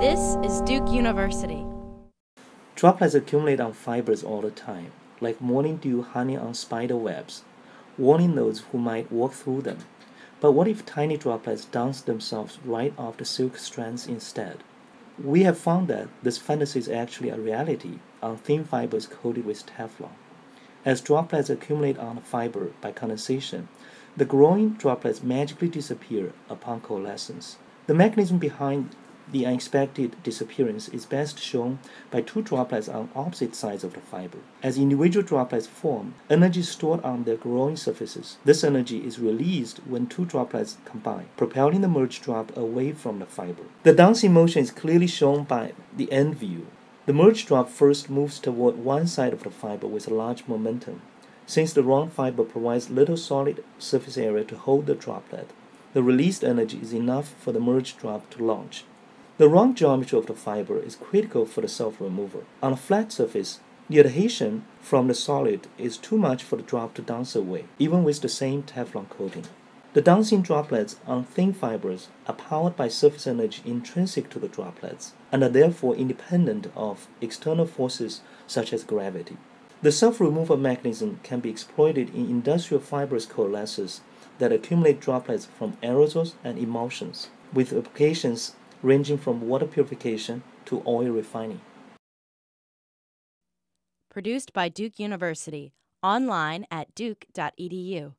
This is Duke University. Droplets accumulate on fibers all the time, like morning dew honey on spider webs, warning those who might walk through them. But what if tiny droplets dance themselves right off the silk strands instead? We have found that this fantasy is actually a reality on thin fibers coated with Teflon. As droplets accumulate on the fiber by condensation, the growing droplets magically disappear upon coalescence. The mechanism behind the unexpected disappearance is best shown by two droplets on opposite sides of the fiber. As individual droplets form, energy is stored on their growing surfaces. This energy is released when two droplets combine, propelling the merged drop away from the fiber. The dancing motion is clearly shown by the end view. The merged drop first moves toward one side of the fiber with a large momentum. Since the round fiber provides little solid surface area to hold the droplet, the released energy is enough for the merged drop to launch. The round geometry of the fiber is critical for the self-removal. On a flat surface, the adhesion from the solid is too much for the drop to dance away, even with the same Teflon coating. The dancing droplets on thin fibers are powered by surface energy intrinsic to the droplets and are therefore independent of external forces such as gravity. The self-removal mechanism can be exploited in industrial fibrous coalescers that accumulate droplets from aerosols and emulsions, with applications ranging from water purification to oil refining. Produced by Duke University, online at duke.edu.